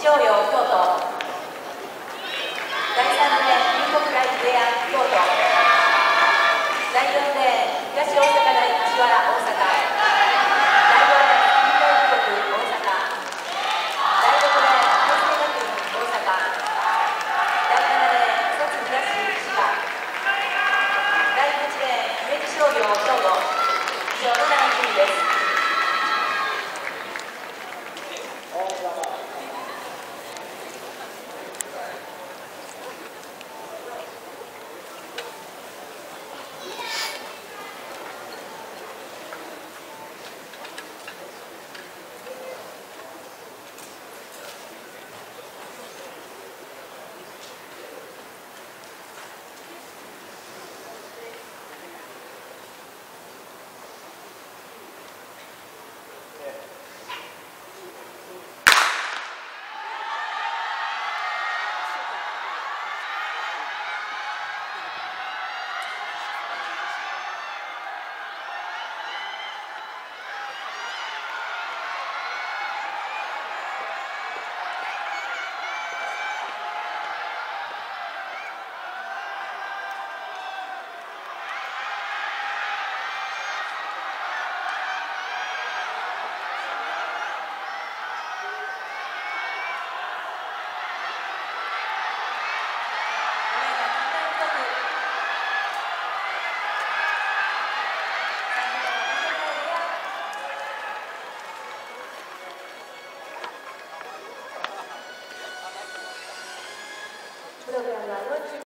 第2レーン市場用京都第3レーン入国ライフエア京都第4レーン東大阪大柏原大阪第5レーン近代記録大阪第6レーン法政学院大阪第7レーン摂津東滋賀第8レーン明治商業京都以上の7組です快点来了